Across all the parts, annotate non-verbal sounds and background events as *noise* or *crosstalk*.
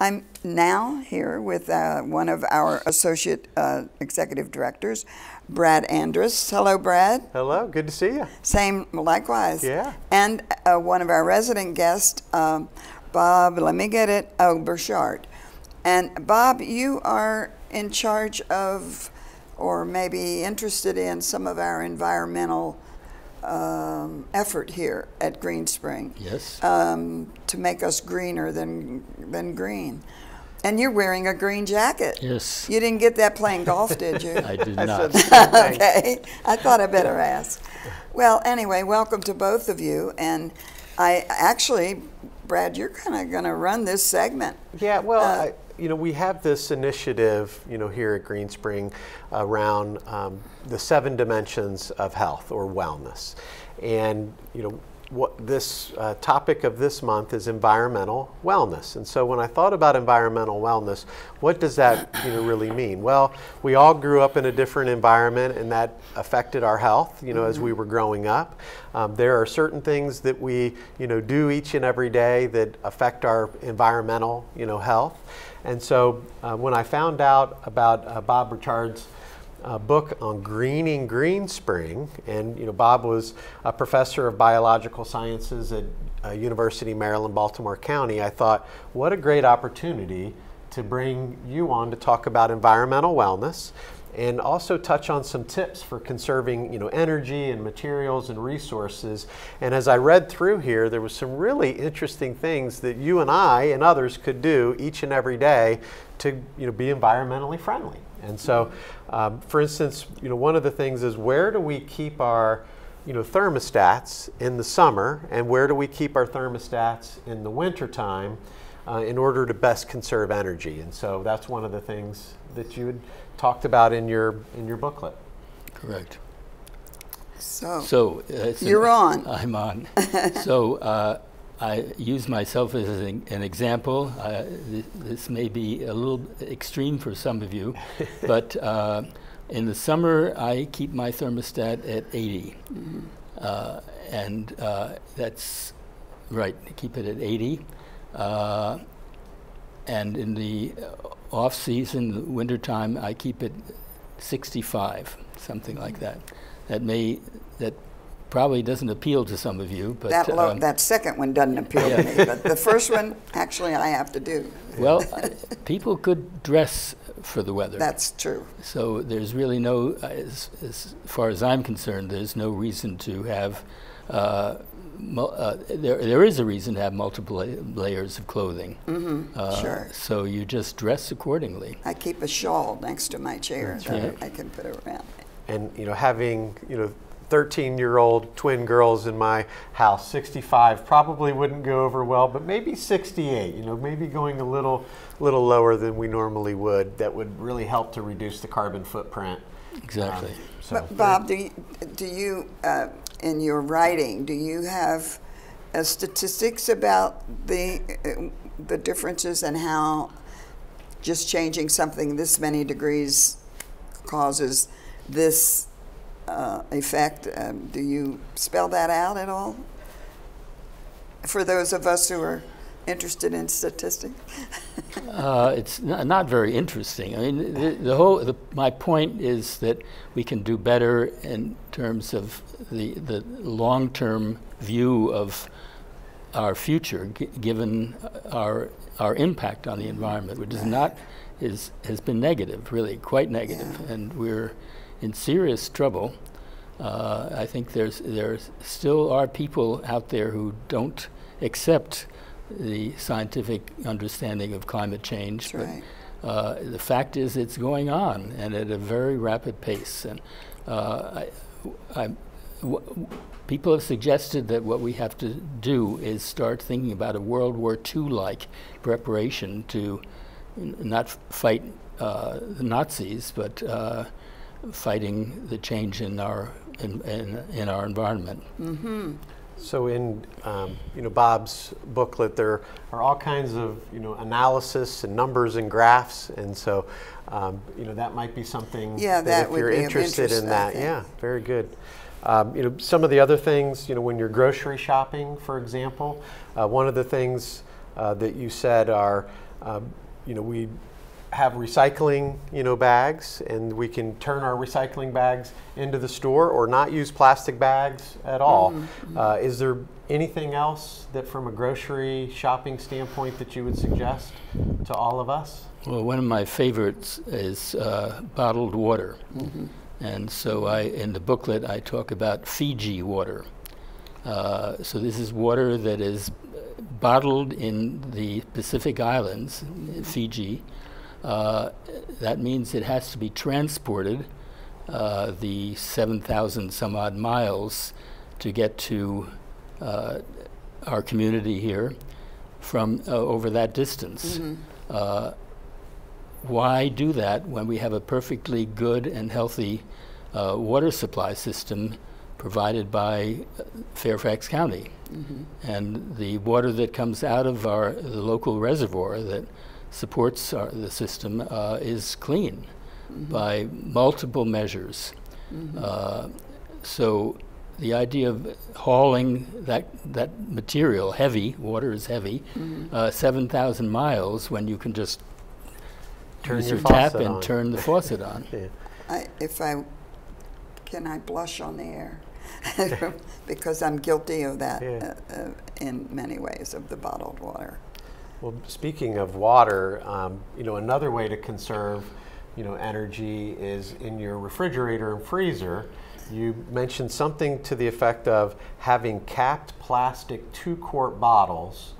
I'm now here with uh, one of our associate uh, executive directors, Brad Andrus. Hello, Brad. Hello, good to see you. Same, likewise. Yeah. And uh, one of our resident guests, um, Bob, let me get it, oh, Burchard. And Bob, you are in charge of, or maybe interested in, some of our environmental um, effort here at Greenspring. Yes. Um, to make us greener than than green. And you're wearing a green jacket. Yes. You didn't get that playing golf, did you? *laughs* I did not. *laughs* okay. I thought I better ask. Well, anyway, welcome to both of you. And I actually, Brad, you're kind of going to run this segment. Yeah, well, Uh, I, you know, we have this initiative, you know, here at Greenspring around um, the seven dimensions of health or wellness. And, you know, what this uh, topic of this month is environmental wellness. And so when I thought about environmental wellness, what does that you know, really mean? Well, we all grew up in a different environment and that affected our health, you know, as we were growing up. Um, there are certain things that we, you know, do each and every day that affect our environmental, you know, health. And so uh, when I found out about uh, Bob Burchard's uh, book on greening Greenspring, and you know Bob was a professor of biological sciences at uh, University Maryland, Baltimore County. I thought, what a great opportunity to bring you on to talk about environmental wellness and also touch on some tips for conserving you know energy and materials and resources. And as i read through here there was some really interesting things that you and i and others could do each and every day to you know be environmentally friendly and so um, for instance you know one of the things is where do we keep our you know thermostats in the summer and where do we keep our thermostats in the wintertime uh, in order to best conserve energy and so that's one of the things that you had talked about in your in your booklet. Correct. So, So uh, You're on. I'm on. so uh, I use myself as an, an example. Uh, th- this may be a little extreme for some of you, *laughs* but uh, in the summer I keep my thermostat at 80, uh, and uh, that's right. Keep it at 80. Uh, and in the off season, the wintertime, I keep it 65, something like that. That may that probably doesn't appeal to some of you, but that, lo- um, that second one doesn't appeal to me, but the first one, actually, I have to do. well, I- *laughs* people could dress for the weather. That's true. So there's really no, uh, as, as far as I'm concerned, there's no reason to have. Uh, mul- uh, there, there is a reason to have multiple la- layers of clothing. Mm-hmm. Uh, sure. So you just dress accordingly. I keep a shawl next to my chair That's that right. I can put around. And you know, having you know, 13-year-old twin girls in my house, 65 probably wouldn't go over well, but maybe 68. You know, maybe going a little little lower than we normally would. That would really help to reduce the carbon footprint. Exactly. Um, so But Bob, do you, do you uh, in your writing, do you have uh, statistics about the uh, the differences and how just changing something this many degrees causes this uh, effect? Um, do you spell that out at all? For those of us who are interested in statistics. *laughs* Uh, it's not very interesting. I mean, the, the whole. The, my point is that we can do better in terms of the the long-term view of our future, g- given our our impact on the environment, which is not is has been negative, really quite negative, and we're in serious trouble. Uh, I think there's there still are people out there who don't accept the scientific understanding of climate change. That's right. But uh, the fact is, it's going on and at a very rapid pace. And uh, I, I, w- w- people have suggested that what we have to do is start thinking about a World War II-like preparation to not fight uh, the Nazis, but uh, fighting the change in our in, in, in our environment. Mm -hmm. So in um, you know Bob's booklet, there are all kinds of you know analysis and numbers and graphs, and so um, you know that might be something Yeah, that if would you're be interested interest, in that. Yeah, very good. Um, you know some of the other things. You know when you're grocery shopping, for example, uh, one of the things uh, that you said are um, you know, we have recycling, you know, bags, and we can turn our recycling bags into the store or not use plastic bags at all. Uh, is there anything else that, from a grocery shopping standpoint, that you would suggest to all of us? Well, one of my favorites is uh, bottled water. And so I, in the booklet, I talk about Fiji water. Uh, so this is water that is bottled in the Pacific Islands, Fiji. Uh, that means it has to be transported uh, the 7,000 some odd miles to get to uh, our community here from uh, over that distance. Uh, why do that when we have a perfectly good and healthy uh, water supply system provided by Fairfax County? And the water that comes out of our the local reservoir that supports our, the system uh, is clean by multiple measures. Uh, so the idea of hauling that that material, heavy water is heavy, uh, seven thousand miles when you can just Turn your your tap and on. turn the faucet on. *laughs* Yeah. I, if I, can I blush on the air? *laughs* because I'm guilty of that Yeah. uh, uh, in many ways of the bottled water. Well, speaking of water, um, you know, another way to conserve, you know, energy is in your refrigerator and freezer. You mentioned something to the effect of having capped plastic two-quart bottles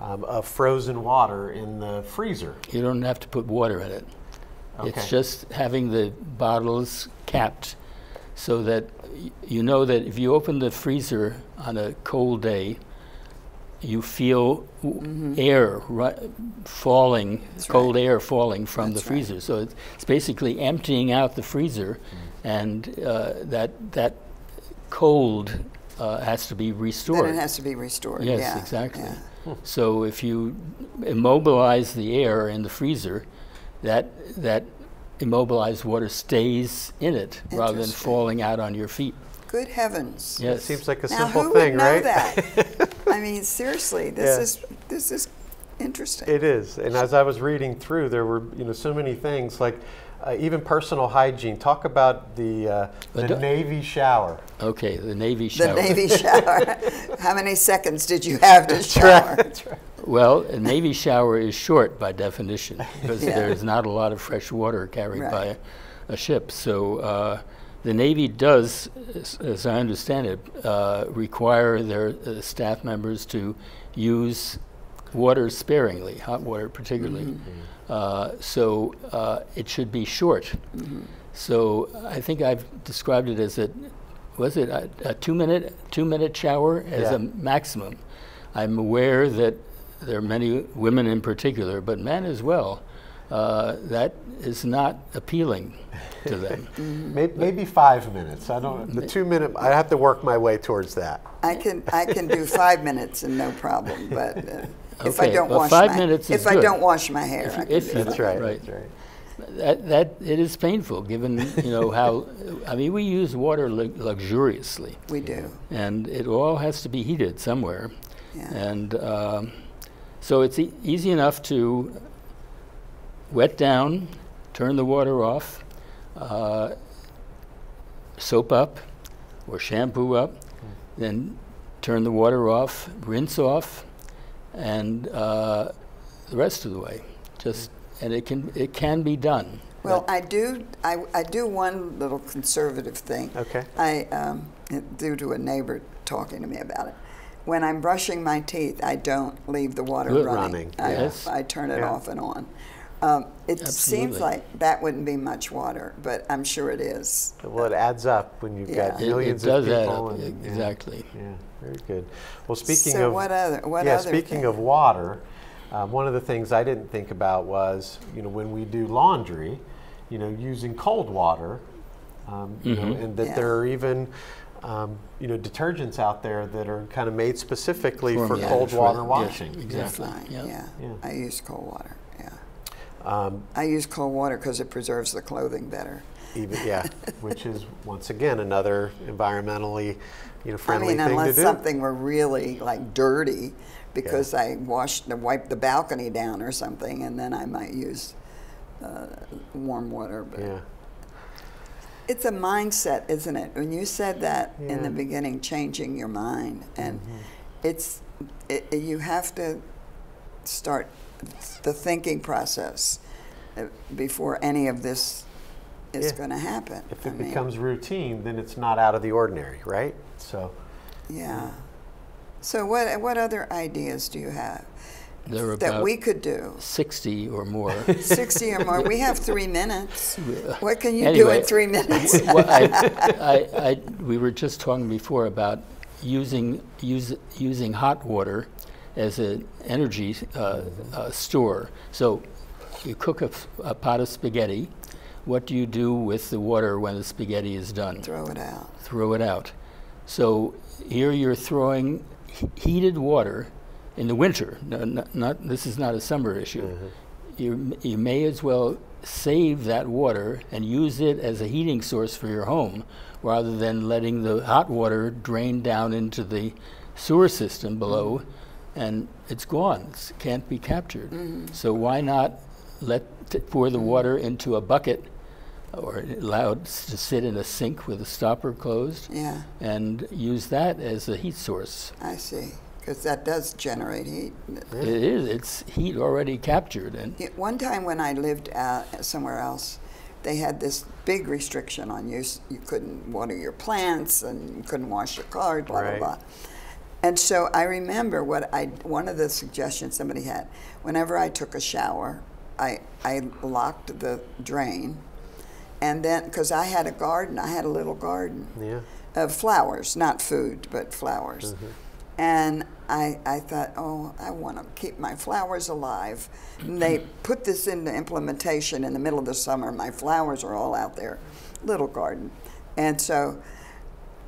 um, of frozen water in the freezer. You don't have to put water in it. Okay. It's just having the bottles capped so that you know that if you open the freezer on a cold day, you feel w- air ru- falling, Mm-hmm. That's cold right. air falling from That's the right. freezer. So it's, it's basically emptying out the freezer, and uh, that that cold uh, has to be restored. Then it has to be restored. Yes, yeah, exactly. yeah. So if you immobilize the air in the freezer, that that immobilized water stays in it rather than falling out on your feet. Good heavens. Yes. It seems like a Now, simple who thing, would know right? that? *laughs* I mean, seriously, this Yeah. is this is interesting. It is, and as I was reading through, there were you know so many things like uh, even personal hygiene. Talk about the uh, But the Navy shower. Okay, the Navy shower. the. Navy *laughs* shower. How many seconds did you have to shower? That's right. Well, a Navy shower is short by definition because *laughs* Yeah. there's not a lot of fresh water carried Right. by a, a ship. So uh, the Navy does, as, as I understand it, uh, require their uh, staff members to use water sparingly, hot water particularly. Uh, so uh, it should be short. So I think I've described it as a, was it a, a two-minute two-minute shower as Yeah. a maximum. I'm aware that there are many women in particular, but men as well. Uh, that is not appealing to *laughs* them. Maybe, maybe five minutes. I don't. The two minute. I have to work my way towards that. I can I can do five minutes and no problem, but uh, if I don't well, wash five my minutes is if I good. don't wash my hair, I can if do you- that. That's right. Right. That's right. That, that it is painful, given you know how. I mean, we use water lu- luxuriously, We do. and it all has to be heated somewhere. Yeah. And um, so it's e- easy enough to wet down, turn the water off, uh, soap up or shampoo up, then turn the water off, rinse off, and uh, the rest of the way. Just and it can it can be done. Well, I do. I, I do one little conservative thing. Okay. I um, due to a neighbor talking to me about it. When I'm brushing my teeth, I don't leave the water Good. running. Running, I, yes. I turn it Yeah. off and on. Um, it seems like that wouldn't be much water, but I'm sure it is. Well, it adds up when you've got Yeah. It, it does of add people. up and- yeah. exactly. Yeah, very good. Well, speaking so of what other what yeah, other speaking thing? of water, um, one of the things I didn't think about was you know when we do laundry, you know using cold water, um, you know, Mhm. and that Yeah. there are even um, you know detergents out there that are kind of made specifically for Formulated cold water yes, washing. exactly. That's yeah. Yeah. Yeah. I use cold water. Yeah. Um, I use cold water because it preserves the clothing better. even *laughs* yeah, which is once again another environmentally you know I friendly mean, thing to unless do. something were really like dirty, because I washed, and wiped the balcony down or something, and then I might use uh, warm water. But yeah. it's a mindset, isn't it? When you said that in the beginning, changing your mind, and it's it, you have to start the thinking process uh, before any of this is Yeah. going to happen. If I it mean, becomes routine, then it's not out of the ordinary, right? So. yeah. So what what other ideas do you have There are that about we could do? 60 or more. *laughs* 60 or more. We have three minutes. *laughs* What can you do in three minutes? *laughs* well, I, I, I, we were just talking before about using use, using hot water as an energy uh, uh, store. So you cook a pot of spaghetti. What do you do with the water when the spaghetti is done? Throw it out. Throw it out. So here you're throwing heated water in the winter. No, not, not this is not a summer issue. You, you may as well save that water and use it as a heating source for your home rather than letting the hot water drain down into the sewer system below and it's gone. It can't be captured. So why not let t- pour the water into a bucket or allow it s- to sit in a sink with the stopper closed Yeah, and use that as a heat source. I see. Because that does generate heat. It is. It's heat already captured, and Yeah, One time when I lived uh, somewhere else, they had this big restriction on you. s- You couldn't water your plants and you couldn't wash your car, blah, Right. blah, blah. And so I remember what I, one of the suggestions somebody had, whenever I took a shower, I, I locked the drain. And then, because I had a garden, I had a little garden Yeah. of flowers, not food, but flowers. Mm-hmm. And I, I thought, oh, I want to keep my flowers alive. And they put this into implementation in the middle of the summer. My flowers are all out there, little garden. And so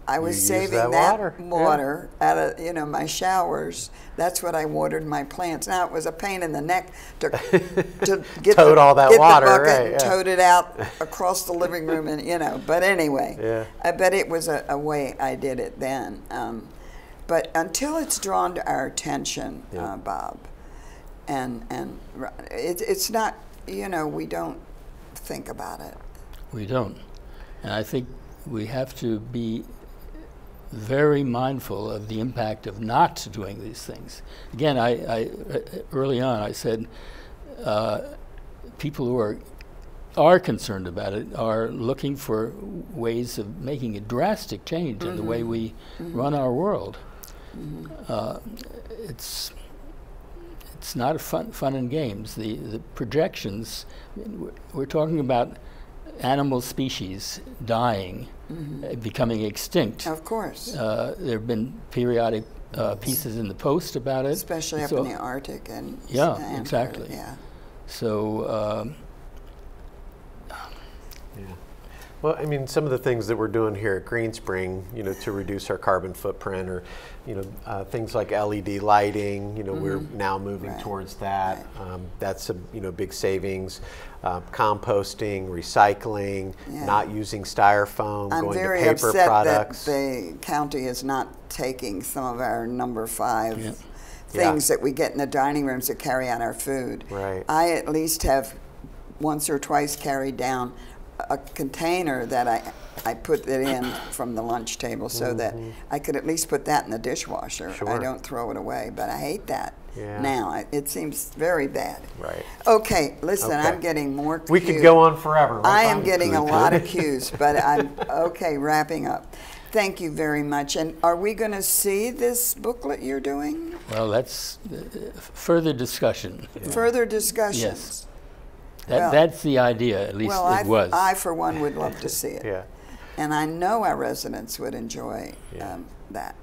I was use saving that that, water, yeah. out of you know my showers. That's what I watered my plants. Now it was a pain in the neck to *laughs* to get Tote the, all that get water, the bucket right, and yeah. tote it out across the living room, and you know. But anyway, Yeah. I bet it was a, a way I did it then. Um, but until it's drawn to our attention, Yeah. uh, Bob, and and it, it's not you know we don't think about it. we don't. And I think we have to be very mindful of the impact of not doing these things. Again, I, I early on I said uh, people who are are concerned about it are looking for ways of making a drastic change in the way we run our world. Uh, it's it's not a fun fun and games. The the projections I mean, we're, we're talking about animal species dying, uh, becoming extinct. Of course, Uh, there have been periodic uh, pieces in the Post about it. especially up in the Arctic and Yeah, and exactly. Yeah. So um, Yeah. Well, I mean, some of the things that we're doing here at Greenspring, you know, to reduce our carbon footprint, or you know, uh, things like LED lighting. You know, we're now moving Mm-hmm. Right. towards that. Um, that's a you know big savings. Uh, composting, recycling, Yeah. not using styrofoam, I'm going very to paper upset products. that the county is not taking some of our number five Yeah. things that we get in the dining rooms to carry out our food. Right. I at least have once or twice carried down a container that I I put it in from the lunch table so that I could at least put that in the dishwasher. I Mm-hmm. Don't throw it away, but I hate that. Yeah. Now it seems very bad. Right. Okay, listen, Okay. I'm getting more. we could go on forever. I am getting a lot of cues, but *laughs* I'm okay. Wrapping up. Thank you very much. And are we going to see this booklet you're doing? well, that's uh, further discussion. Further discussions. Yes. That, Well- that's the idea. At least Well, it I, was. I for one would love to see it. Yeah. And I know our residents would enjoy Yeah. um, that.